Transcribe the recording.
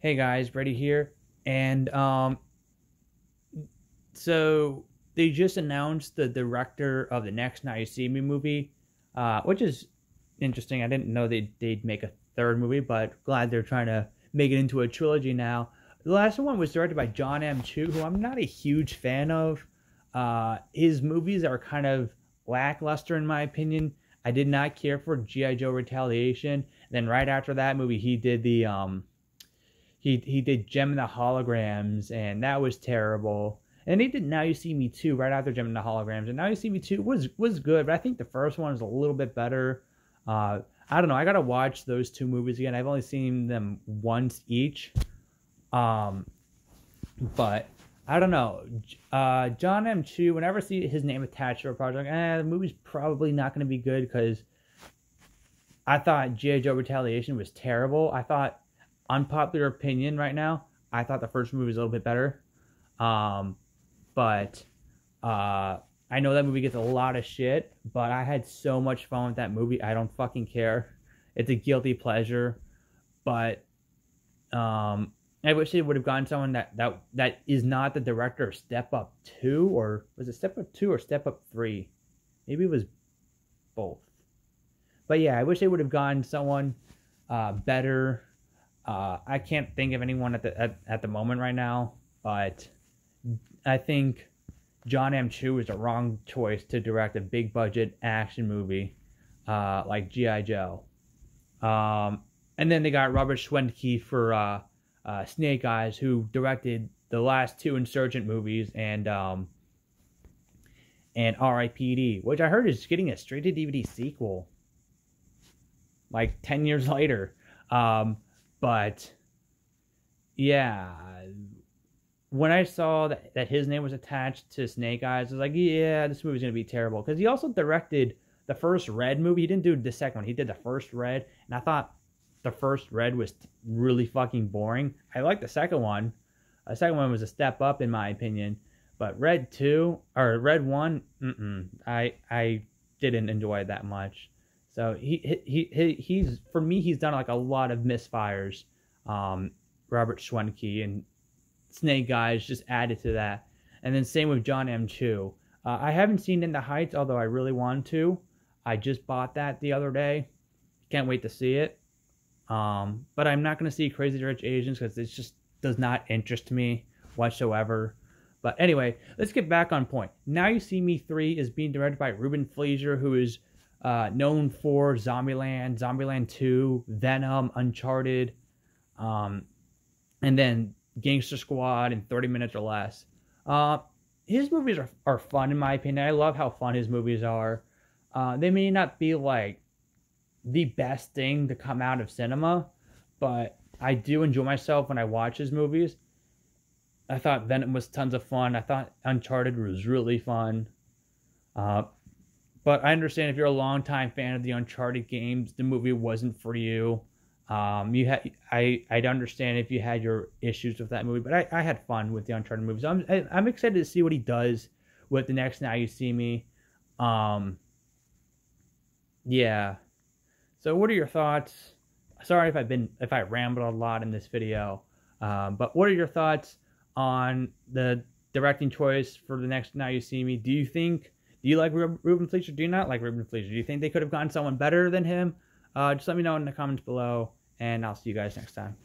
Hey guys, Brady here. And um so they just announced the director of the next Now You See Me movie, uh, which is interesting. I didn't know they'd, they'd make a third movie, but glad they're trying to make it into a trilogy now. The last one was directed by Jon M. Chu, who I'm not a huge fan of. Uh, his movies are kind of lackluster in my opinion. I did not care for G.I. Joe Retaliation. And then right after that movie, he did the um, he he did Jem and the Holograms, and that was terrible. And he did Now You See Me Too right after Jem and the Holograms, and Now You See Me Too was was good, but I think the first one is a little bit better. Uh, I don't know. I gotta watch those two movies again. I've only seen them once each. Um, but I don't know. Uh, Jon M. Chu, whenever I see his name attached to a project, eh, the movie's probably not going to be good because I thought G.I. Joe Retaliation was terrible. I thought, unpopular opinion right now, I thought the first movie was a little bit better. Um, but uh, I know that movie gets a lot of shit, but I had so much fun with that movie. I don't fucking care. It's a guilty pleasure, but um, I wish they would have gotten someone that that that is not the director of Step Up Two, or was it Step Up Two or Step Up Three? Maybe it was both. But yeah, I wish they would have gotten someone uh, better. Uh, I can't think of anyone at the at, at the moment right now, but I think Jon M. Chu is the wrong choice to direct a big budget action movie uh, like G.I. Joe. Um, and then they got Robert Schwentke for uh, uh, Snake Eyes, who directed the last two Insurgent movies and um, and R.I.P.D., which I heard is getting a straight to DVD sequel, like ten years later. Um, but yeah, when I saw that, that his name was attached to Snake Eyes, I was like, yeah, this movie's gonna be terrible. Because he also directed the first Red movie. He didn't do the second one. He did the first Red, and I thought the first Red was really fucking boring. I liked the second one. The second one was a step up in my opinion, but Red two or Red one, I I didn't enjoy that much. So he he he he's for me he's done like a lot of misfires. Um, Robert Schwentke and Snake Eyes just added to that, and then same with Jon M Chu. Uh, I haven't seen In the Heights, although I really want to. I just bought that the other day. Can't wait to see it. Um, but I'm not going to see Crazy Rich Asians because it just does not interest me whatsoever. But anyway, let's get back on point. Now You See Me 3 is being directed by Ruben Fleischer, who is uh, known for Zombieland, Zombieland 2, Venom, Uncharted, um, and then Gangster Squad in 30 minutes or less. Uh, his movies are, are fun, in my opinion. I love how fun his movies are. Uh, they may not be like the best thing to come out of cinema, but I do enjoy myself when I watch his movies. I thought Venom was tons of fun. I thought Uncharted was really fun. Uh, but I understand if you're a longtime fan of the Uncharted games, the movie wasn't for you. Um, you had I I'd understand if you had your issues with that movie, but I, I had fun with the Uncharted movies. I'm I, am i am excited to see what he does with the next Now You See Me. Um, yeah, so, what are your thoughts? Sorry if I've been if I rambled a lot in this video, um, but what are your thoughts on the directing choice for the next Now You See Me? Do you think do you like Ruben Fleischer? Do you not like Ruben Fleischer? Do you think they could have gotten someone better than him? Uh, just let me know in the comments below, and I'll see you guys next time.